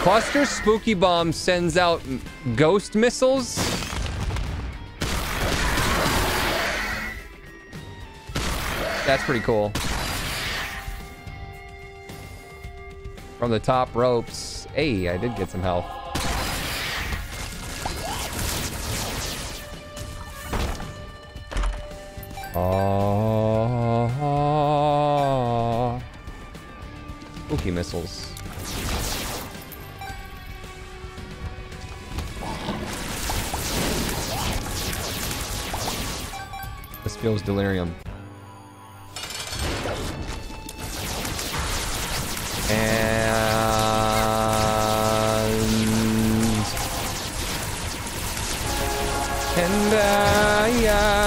Cluster Spooky Bomb sends out ghost missiles. That's pretty cool. From the top ropes. Hey, I did get some health. Oh. Spooky missiles. This feels delirium. And and I will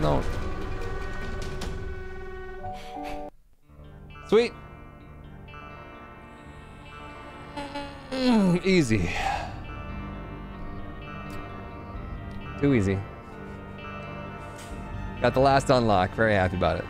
Note. Sweet. Mm, easy. Too easy. Got the last unlock. Very happy about it.